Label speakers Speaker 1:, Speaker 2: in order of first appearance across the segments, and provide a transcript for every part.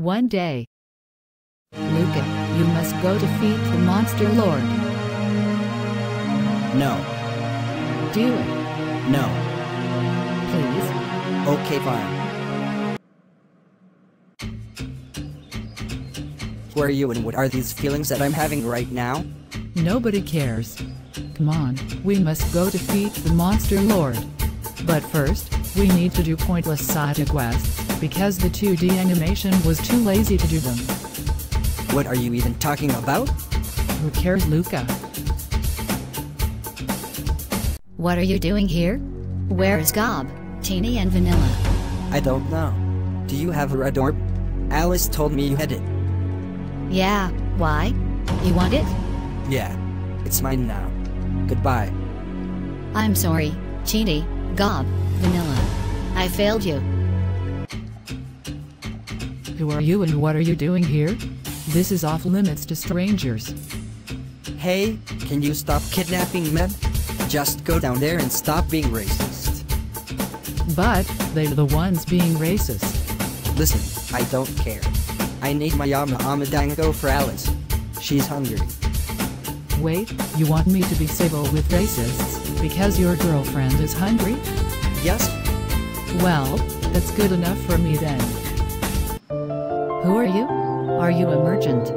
Speaker 1: One day. Luca, you must go defeat the monster lord.
Speaker 2: No.
Speaker 1: Do it,
Speaker 2: No.
Speaker 1: please.
Speaker 2: Okay, fine. Who are you and what are these feelings that I'm having right now?
Speaker 1: Nobody cares. Come on, we must go defeat the monster lord. But first, we need to do pointless side quests, because the 2D animation was too lazy to do them.
Speaker 2: What are you even talking about?
Speaker 1: Who cares, Luca?
Speaker 3: What are you doing here? Where is Gob, Teeny and Vanilla?
Speaker 2: I don't know. Do you have a red orb? Alice told me you had it.
Speaker 3: Yeah, why? You want it?
Speaker 2: Yeah. It's mine now. Goodbye.
Speaker 3: I'm sorry, Teeny, Gob, Vanilla. I failed you.
Speaker 1: Who are you and what are you doing here? This is off limits to strangers.
Speaker 2: Hey, can you stop kidnapping men? Just go down there and stop being racist.
Speaker 1: But, they're the ones being racist.
Speaker 2: Listen, I don't care. I need my Yama Amadango for Alice. She's hungry.
Speaker 1: Wait, you want me to be civil with racists because your girlfriend is hungry?
Speaker 2: Yes?
Speaker 1: Well, that's good enough for me then. Who are you? Are you a merchant?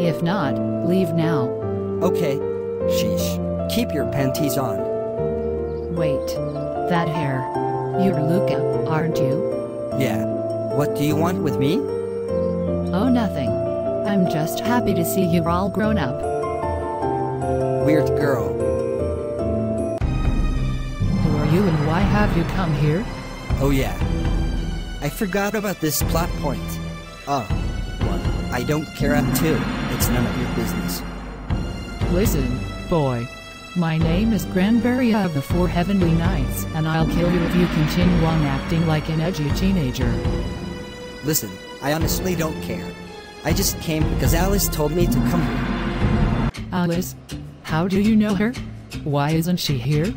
Speaker 1: If not, leave now.
Speaker 2: Okay. Sheesh. Keep your panties on.
Speaker 1: Wait. That hair. You're Luca, aren't you?
Speaker 2: Yeah. What do you want with me?
Speaker 1: Oh, nothing. I'm just happy to see you're all grown up.
Speaker 2: Weird girl.
Speaker 1: Who are you and why have you come here?
Speaker 2: Oh yeah. I forgot about this plot point. Oh. One. I don't care up two. It's none of your business.
Speaker 1: Listen, boy. My name is Granberia of the Four Heavenly Knights, and I'll kill you if you continue on acting like an edgy teenager.
Speaker 2: Listen, I honestly don't care. I just came because Alice told me to come here.
Speaker 1: Alice? How do you know her? Why isn't she here?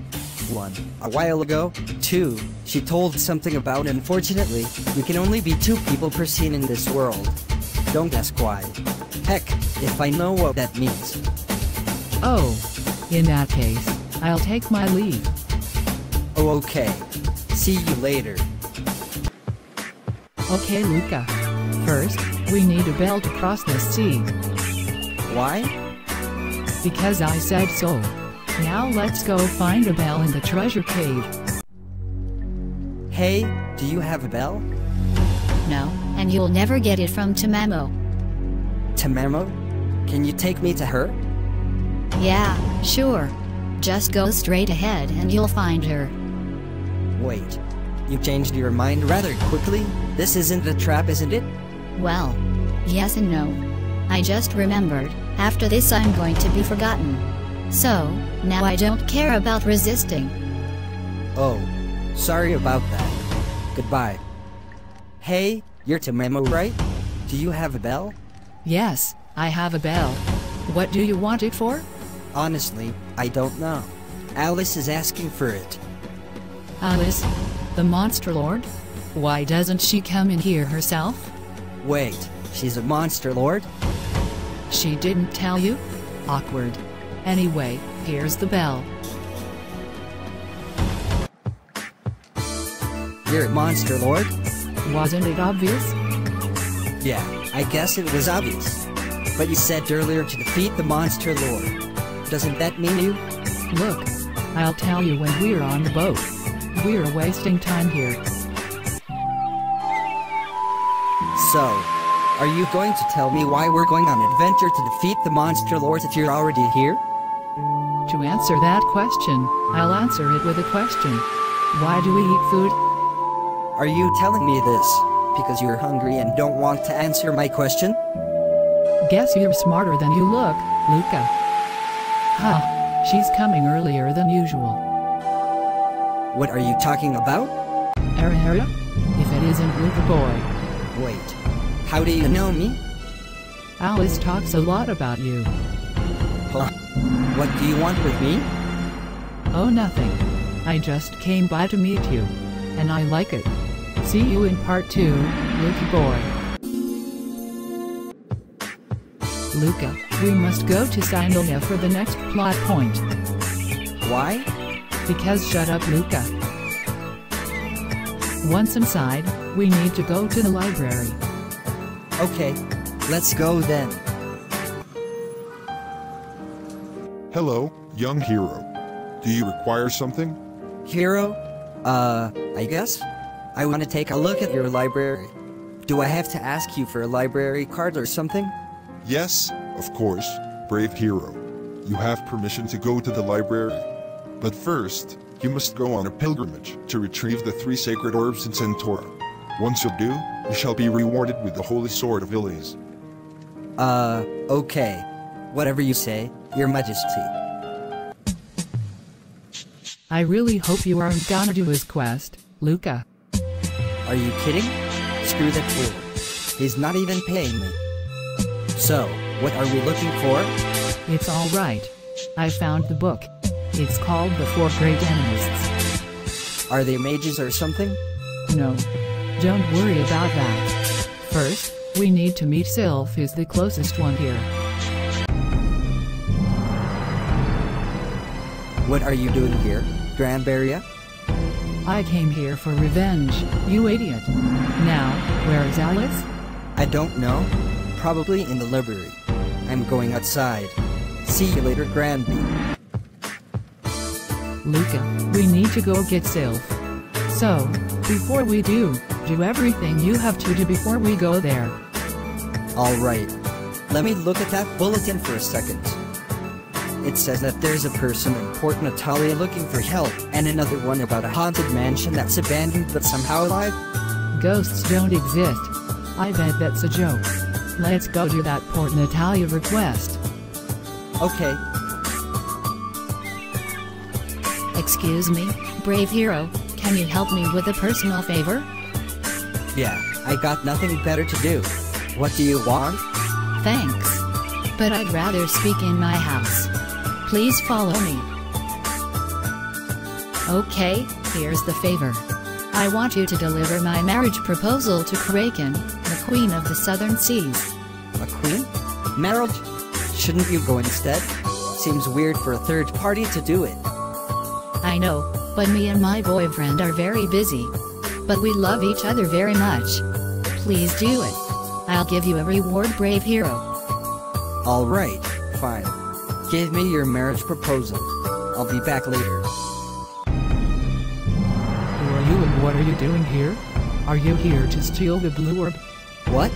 Speaker 2: One. A while ago. Two. She told something about unfortunately, we can only be two people per scene in this world. Don't ask why. Heck, if I know what that means.
Speaker 1: Oh. In that case, I'll take my leave.
Speaker 2: Oh okay. See you later.
Speaker 1: Okay, Luca. First, we need a bell to cross the sea.
Speaker 2: Why?
Speaker 1: Because I said so. Now let's go find a bell in the treasure cave.
Speaker 2: Hey, do you have a bell?
Speaker 3: No, and you'll never get it from Tamamo.
Speaker 2: Tamamo? Can you take me to her?
Speaker 3: Yeah, sure. Just go straight ahead and you'll find her.
Speaker 2: Wait. You changed your mind rather quickly? This isn't a trap, isn't it?
Speaker 3: Well, yes and no. I just remembered, after this I'm going to be forgotten. So, now I don't care about resisting.
Speaker 2: Oh, sorry about that. Goodbye. Hey, you're Tamamo, right? Do you have a bell?
Speaker 1: Yes, I have a bell. What do you want it for?
Speaker 2: Honestly, I don't know. Alice is asking for it.
Speaker 1: Alice? The Monster Lord? Why doesn't she come in here herself?
Speaker 2: Wait, she's a monster lord?
Speaker 1: She didn't tell you? Awkward. Anyway, here's the bell.
Speaker 2: You're a monster lord?
Speaker 1: Wasn't it obvious?
Speaker 2: Yeah, I guess it was obvious. But you said earlier to defeat the monster lord. Doesn't that mean you?
Speaker 1: Look, I'll tell you when we're on the boat. We're wasting time here.
Speaker 2: So, are you going to tell me why we're going on an adventure to defeat the monster lord if you're already here?
Speaker 1: Answer that question, I'll answer it with a question. Why do we eat food?
Speaker 2: Are you telling me this because you're hungry and don't want to answer my question?
Speaker 1: Guess you're smarter than you look, Luca. Huh, she's coming earlier than usual.
Speaker 2: What are you talking about?
Speaker 1: Area? If it isn't Luca boy.
Speaker 2: Wait, how do you know me?
Speaker 1: Alice talks a lot about you.
Speaker 2: Huh? What do you want with me?
Speaker 1: Oh, nothing. I just came by to meet you. And I like it. See you in part two, Lucky Boy. Luca, we must go to San Ilia for the next plot point.
Speaker 2: Why?
Speaker 1: Because shut up Luca. Once inside, we need to go to the library.
Speaker 2: Okay, let's go then.
Speaker 4: Hello, young hero. Do you require something?
Speaker 2: Hero? Uh, I guess? I want to take a look at your library. Do I have to ask you for a library card or something?
Speaker 4: Yes, of course, brave hero. You have permission to go to the library. But first, you must go on a pilgrimage to retrieve the three sacred orbs in Centaur. Once you do, you shall be rewarded with the Holy Sword of Ilias.
Speaker 2: Uh, okay. Whatever you say, your majesty.
Speaker 1: I really hope you aren't gonna do his quest, Luca.
Speaker 2: Are you kidding? Screw that fool. He's not even paying me. So, what are we looking for?
Speaker 1: It's alright. I found the book. It's called The Four Great Animists.
Speaker 2: Are they mages or something?
Speaker 1: No. Don't worry about that. First, we need to meet Sylph is the closest one here.
Speaker 2: What are you doing here, Granberia?
Speaker 1: I came here for revenge, you idiot. Now, where is Alice?
Speaker 2: I don't know. Probably in the library. I'm going outside. See you later, Granby.
Speaker 1: Luca, we need to go get Sylph. So, before we do, do everything you have to do before we go there.
Speaker 2: Alright. Let me look at that bulletin for a second. It says that there's a person in Port Natalia looking for help, and another one about a haunted mansion that's abandoned but somehow alive.
Speaker 1: Ghosts don't exist. I bet that's a joke. Let's go to that Port Natalia request.
Speaker 2: Okay,
Speaker 3: Excuse me, brave hero, can you help me with a personal favor?
Speaker 2: yeah, I got nothing better to do. What do you want?
Speaker 3: Thanks. But I'd rather speak in my house. Please follow me. Okay, here's the favor. I want you to deliver my marriage proposal to Kraken, the Queen of the Southern Seas.
Speaker 2: A queen? Marriage? Shouldn't you go instead? Seems weird for a third party to do it.
Speaker 3: I know, but me and my boyfriend are very busy. But we love each other very much. Please do it. I'll give you a reward, brave hero.
Speaker 2: Alright, fine. Give me your marriage proposal. I'll be back later.
Speaker 1: Who are you and what are you doing here? Are you here to steal the blue orb?
Speaker 2: What?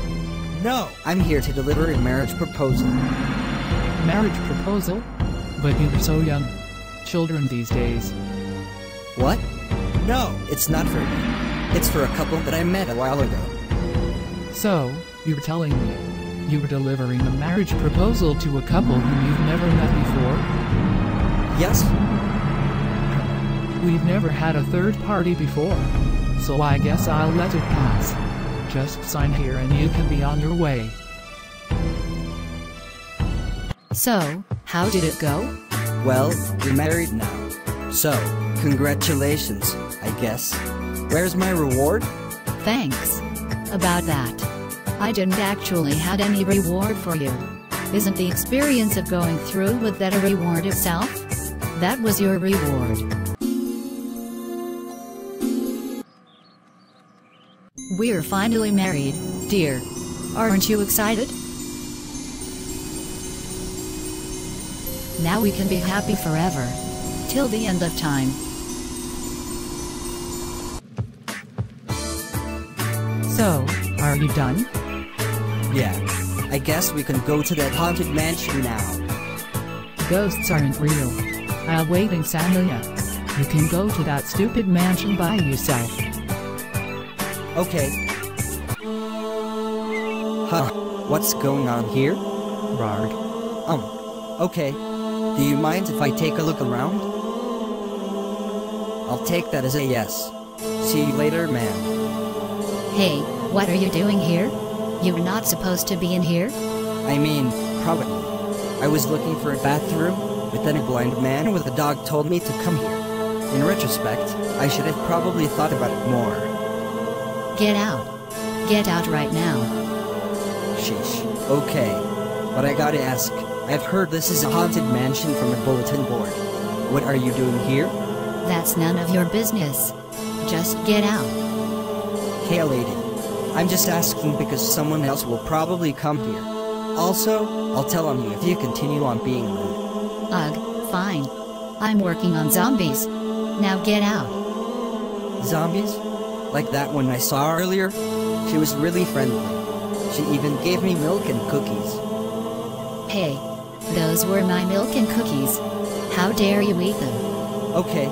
Speaker 2: No, I'm here to deliver a marriage proposal.
Speaker 1: Marriage proposal? But you're so young. Children these days.
Speaker 2: What? No, it's not for me. It's for a couple that I met a while ago.
Speaker 1: So, you're telling me you were delivering a marriage proposal to a couple whom you've never met before?
Speaker 2: Yes?
Speaker 1: We've never had a third party before. So I guess I'll let it pass. Just sign here and you can be on your way.
Speaker 3: So, how did it go?
Speaker 2: Well, we're married now. So, congratulations, I guess. Where's my reward?
Speaker 3: Thanks. About that. I didn't actually had any reward for you. Isn't the experience of going through with that a reward itself? That was your reward. We're finally married, dear. Aren't you excited? Now we can be happy forever. Till the end of time.
Speaker 1: So, are you done?
Speaker 2: Yeah. I guess we can go to that haunted mansion now.
Speaker 1: Ghosts aren't real. I'll wait in San Ilia. You can go to that stupid mansion by yourself.
Speaker 2: Okay. Huh. What's going on here?
Speaker 1: Rarg.
Speaker 2: Um. Okay. Do you mind if I take a look around? I'll take that as a yes. See you later, man.
Speaker 3: Hey, what are you doing here? You're not supposed to be in here?
Speaker 2: I mean, probably. I was looking for a bathroom, but then a blind man with a dog told me to come here. In retrospect, I should have probably thought about it more.
Speaker 3: Get out. Get out right now.
Speaker 2: Sheesh. Okay. But I gotta ask, I've heard this is a haunted mansion from a bulletin board. What are you doing here?
Speaker 1: That's none of your business. Just get out.
Speaker 2: Hey lady. I'm just asking because someone else will probably come here. Also, I'll tell on you if you continue on being rude.
Speaker 1: Ugh, fine. I'm working on zombies. Now get out.
Speaker 2: Zombies? Like that one I saw earlier? She was really friendly. She even gave me milk and cookies.
Speaker 1: Hey, those were my milk and cookies. How dare you eat them?
Speaker 2: Okay,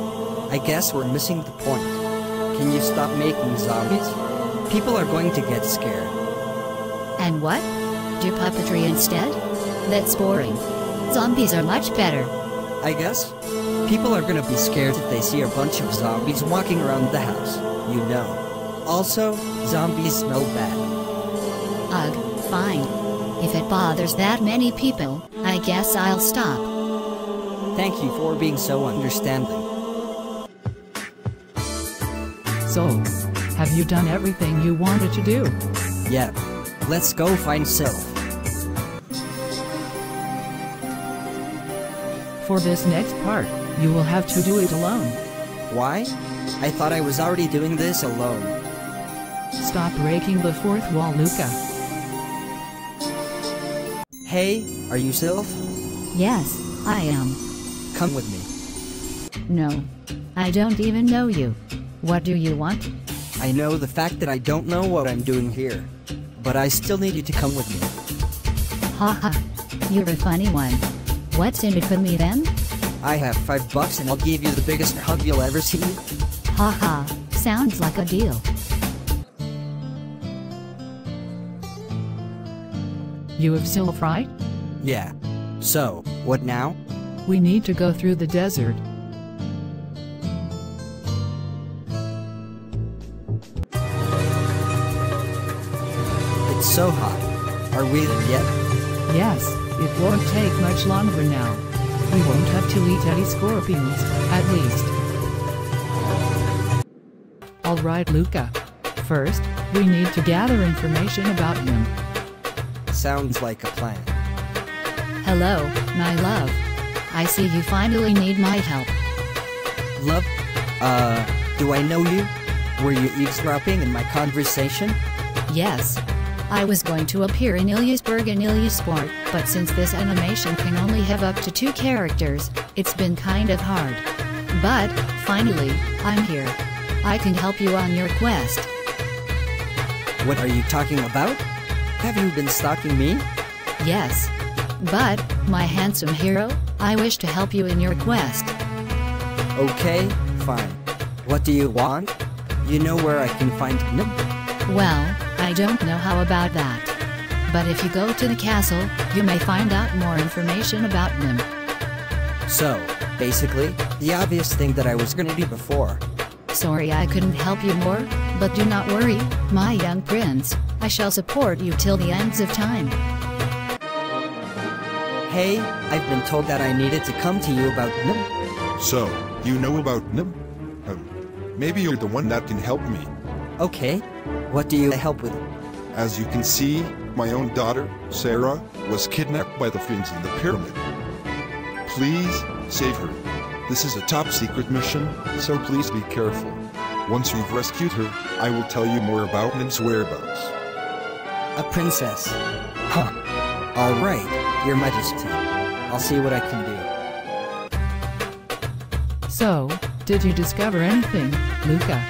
Speaker 2: I guess we're missing the point. Can you stop making zombies? People are going to get scared.
Speaker 1: And what? Do puppetry instead? That's boring. Zombies are much better.
Speaker 2: I guess. People are gonna be scared if they see a bunch of zombies walking around the house, you know. Also, zombies smell bad.
Speaker 1: Ugh, fine. If it bothers that many people, I guess I'll stop.
Speaker 2: Thank you for being so understanding.
Speaker 5: So, have you done everything you wanted to do?
Speaker 2: Yep. Let's go find Sylph.
Speaker 5: For this next part, you will have to do it alone.
Speaker 2: Why? I thought I was already doing this alone.
Speaker 5: Stop breaking the fourth wall, Luca.
Speaker 2: Hey, are you Sylph?
Speaker 1: Yes, I am.
Speaker 2: Come with me.
Speaker 1: No. I don't even know you. What do you want?
Speaker 2: I know the fact that I don't know what I'm doing here. But I still need you to come with me.
Speaker 1: Haha. You're a funny one. What's in it for me then?
Speaker 2: I have five bucks and I'll give you the biggest hug you'll ever see.
Speaker 1: Haha. Sounds like a deal.
Speaker 5: You have Sylph, right?
Speaker 2: Yeah. So, what now?
Speaker 5: We need to go through the desert.
Speaker 2: So hot. Are we there yet?
Speaker 5: Yes, it won't take much longer now. We won't have to eat any scorpions, at least. Alright, Luca. First, we need to gather information about him.
Speaker 2: Sounds like a plan.
Speaker 1: Hello, my love. I see you finally need my help.
Speaker 2: Love? Uh, do I know you? Were you eavesdropping in my conversation?
Speaker 1: Yes. I was going to appear in Iliasburg and Iliasport, but since this animation can only have up to two characters, it's been kind of hard. But, finally, I'm here. I can help you on your quest.
Speaker 2: What are you talking about? Have you been stalking me?
Speaker 1: Yes. But, my handsome hero, I wish to help you in your quest.
Speaker 2: Okay, fine. What do you want? You know where I can find Nib?
Speaker 1: Well, I don't know how about that. But if you go to the castle, you may find out more information about him.
Speaker 2: So, basically, the obvious thing that I was gonna do before.
Speaker 1: Sorry I couldn't help you more, but do not worry, my young prince. I shall support you till the ends of time.
Speaker 2: Hey, I've been told that I needed to come to you about Nib.
Speaker 4: So, you know about Nib? Um, maybe you're the one that can help me.
Speaker 2: Okay, what do you help with?
Speaker 4: As you can see, my own daughter, Sarah, was kidnapped by the fiends in the pyramid. Please, save her. This is a top secret mission, so please be careful. Once you've rescued her, I will tell you more about Nib's whereabouts.
Speaker 2: A princess. Huh. Alright, your majesty. I'll see what I can do.
Speaker 5: So, did you discover anything, Luca?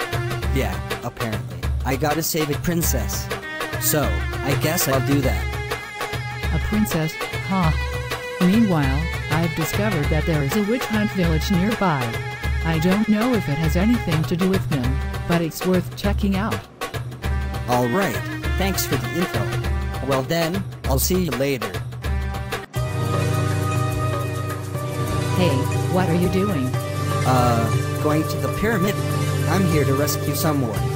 Speaker 2: Yeah, apparently. I gotta save a princess. So, I guess I'll do that.
Speaker 5: A princess, huh? Meanwhile, I've discovered that there is a witch hunt village nearby. I don't know if it has anything to do with him, but it's worth checking out.
Speaker 2: Alright, thanks for the info. Well then, I'll see you later.
Speaker 1: Hey, what are you doing?
Speaker 2: Uh, going to the pyramid? I'm here to rescue someone.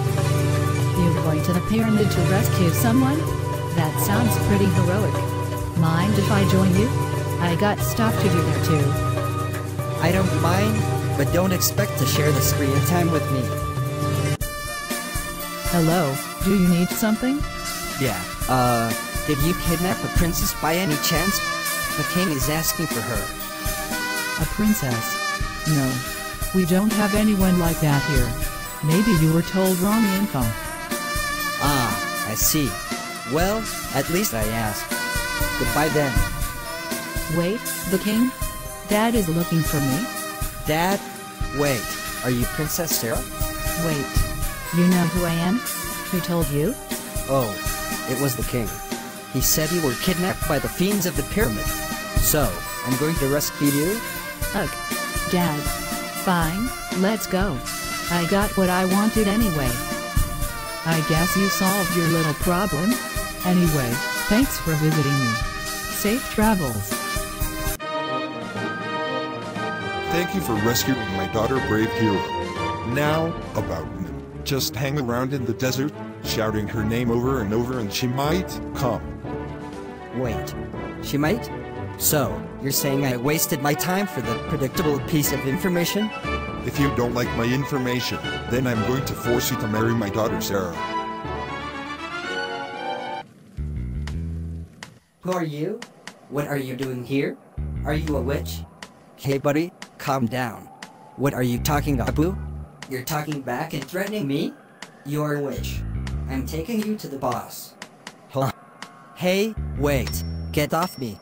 Speaker 1: You're going to the pyramid to rescue someone? That sounds pretty heroic. Mind if I join you? I got stuff to do there too.
Speaker 2: I don't mind, but don't expect to share the screen time with me.
Speaker 5: Hello, do you need something?
Speaker 2: Yeah, uh, Did you kidnap a princess by any chance? The king is asking for her.
Speaker 1: A princess? No. We don't have anyone like that here. Maybe you were told wrong info.
Speaker 2: Ah, I see. Well, at least I asked. Goodbye then.
Speaker 1: Wait, the king? Dad is looking for me?
Speaker 2: Dad? Wait, are you Princess Sarah?
Speaker 3: Wait. You know who I am? Who told you?
Speaker 2: Oh, it was the king. He said you were kidnapped by the fiends of the pyramid. So, I'm going to rescue you?
Speaker 3: Ugh. Dad. Fine, let's go. I got what I wanted anyway.
Speaker 1: I guess you solved your little problem. Anyway, thanks for visiting me. Safe travels.
Speaker 4: Thank you for rescuing my daughter, brave hero. Now, about Nim. Just hang around in the desert, shouting her name over and over and she might come.
Speaker 2: Wait, she might? So, you're saying I wasted my time for the predictable piece of information?
Speaker 4: If you don't like my information, then I'm going to force you to marry my daughter, Sarah.
Speaker 2: Who are you? What are you doing here? Are you a witch? Hey buddy, calm down. What are you talking about, You're talking back and threatening me? You're a witch. I'm taking you to the boss. Huh? Hey, wait. Get off me.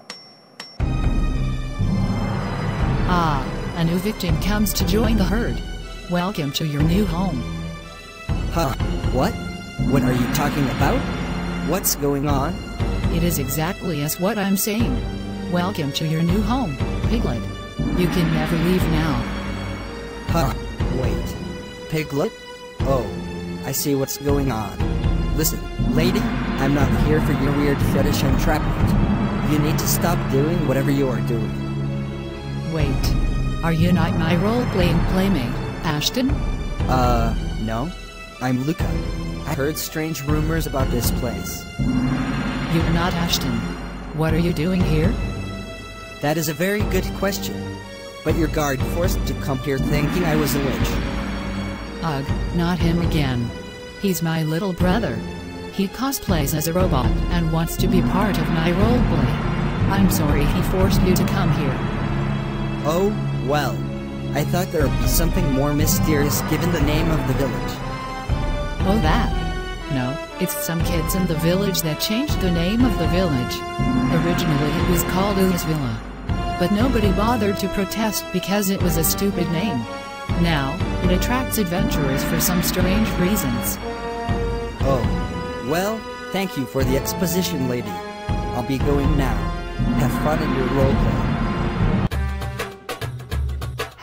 Speaker 1: New victim comes to join the herd. Welcome to your new home.
Speaker 2: Huh? What? What are you talking about? What's going on?
Speaker 1: It is exactly as what I'm saying. Welcome to your new home, Piglet. You can never leave now.
Speaker 2: Huh? Wait. Piglet? Oh, I see what's going on. Listen, lady, I'm not here for your weird fetish entrapment. You need to stop doing whatever you are doing.
Speaker 1: Wait. Are you not my role-playing playmate, Ashton?
Speaker 2: Uh, no. I'm Luca. I heard strange rumors about this place.
Speaker 1: You're not Ashton. What are you doing here?
Speaker 2: That is a very good question. But your guard forced to come here thinking I was a witch.
Speaker 1: Ugh, not him again. He's my little brother. He cosplays as a robot and wants to be part of my roleplay. I'm sorry he forced you to come here.
Speaker 2: Oh, well. I thought there would be something more mysterious given the name of the village.
Speaker 1: Oh that? No, it's some kids in the village that changed the name of the village. Originally it was called Villa, But nobody bothered to protest because it was a stupid name. Now, it attracts adventurers for some strange reasons.
Speaker 2: Oh, well, thank you for the exposition, lady. I'll be going now. Have fun in your roleplay.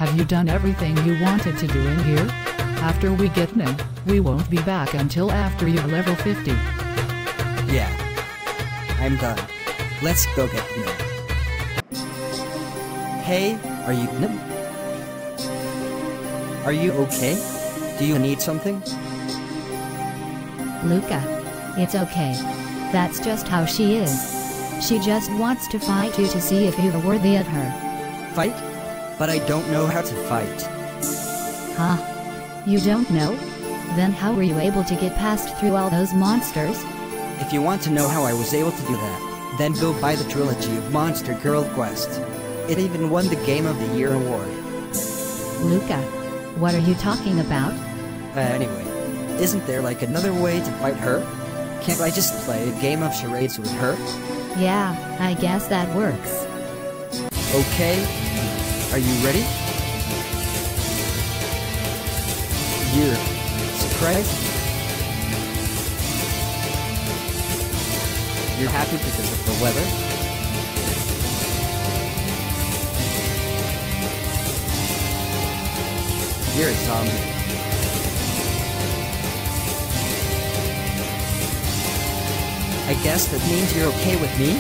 Speaker 1: Have you done everything you wanted to do in here? After we get Nim, we won't be back until after you're level 50.
Speaker 2: Yeah. I'm done. Let's go get Nim. Hey, are you Nim? Are you okay? Do you need something?
Speaker 3: Luca. It's okay. That's just how she is. She just wants to fight you to see if you're worthy of her.
Speaker 2: Fight? But I don't know how to fight.
Speaker 3: Huh? You don't know? Then how were you able to get past through all those monsters?
Speaker 2: If you want to know how I was able to do that, then go buy the trilogy of Monster Girl Quest. It even won the Game of the Year award.
Speaker 3: Luca, what are you talking about?
Speaker 2: Uh, anyway, isn't there like another way to fight her? Can't I just play a game of charades with her?
Speaker 3: Yeah, I guess that works.
Speaker 2: Okay, are you ready? You're surprised? You're happy because of the weather? You're a zombie. I guess that means you're okay with me?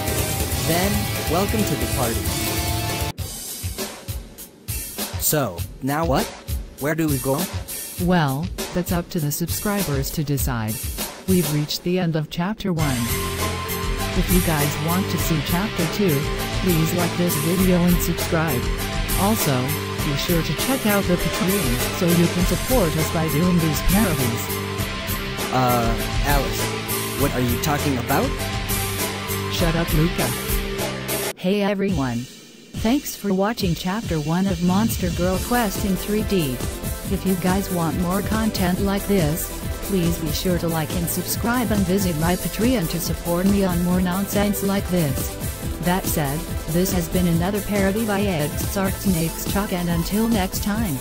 Speaker 2: Then, welcome to the party. So, now what? Where do we go?
Speaker 1: Well, that's up to the subscribers to decide. We've reached the end of Chapter 1. If you guys want to see Chapter 2, please like this video and subscribe. Also, be sure to check out the Patreon so you can support us by doing these parodies.
Speaker 2: Uh, Alice, what are you talking about?
Speaker 1: shut up Luca. Hey everyone. Thanks for watching chapter 1 of Monster Girl Quest in 3D. If you guys want more content like this, please be sure to like and subscribe and visit my Patreon to support me on more nonsense like this. That said, this has been another parody by EdxSarxNatxChoc and until next time.